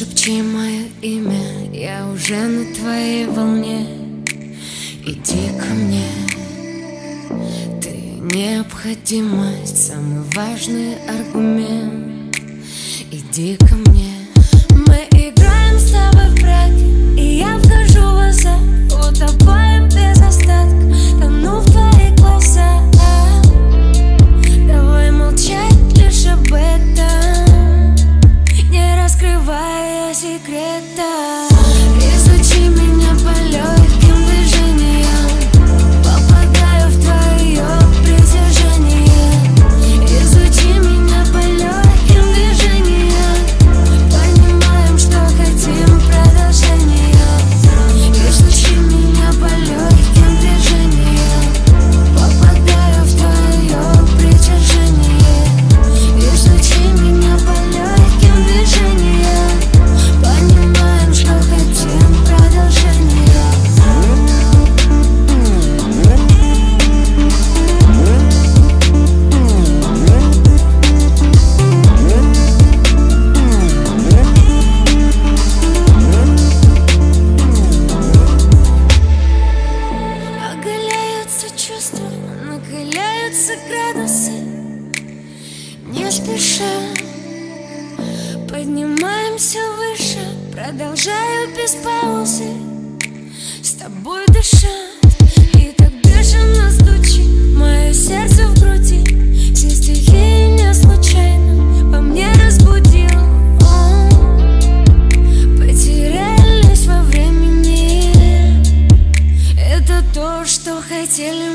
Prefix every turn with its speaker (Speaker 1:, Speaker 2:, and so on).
Speaker 1: Изучи мое имя, я уже на твоей волне. Иди ко мне. Ты необходимость, самый важный аргумент. Иди ко мне た Дыша, Поднимаемся выше Продолжаю без паузы С тобой дыша, И так дышим нас тучи Мое сердце в груди. Все стихи не случайно Во мне разбудил Потерялись во времени. Это то, что хотели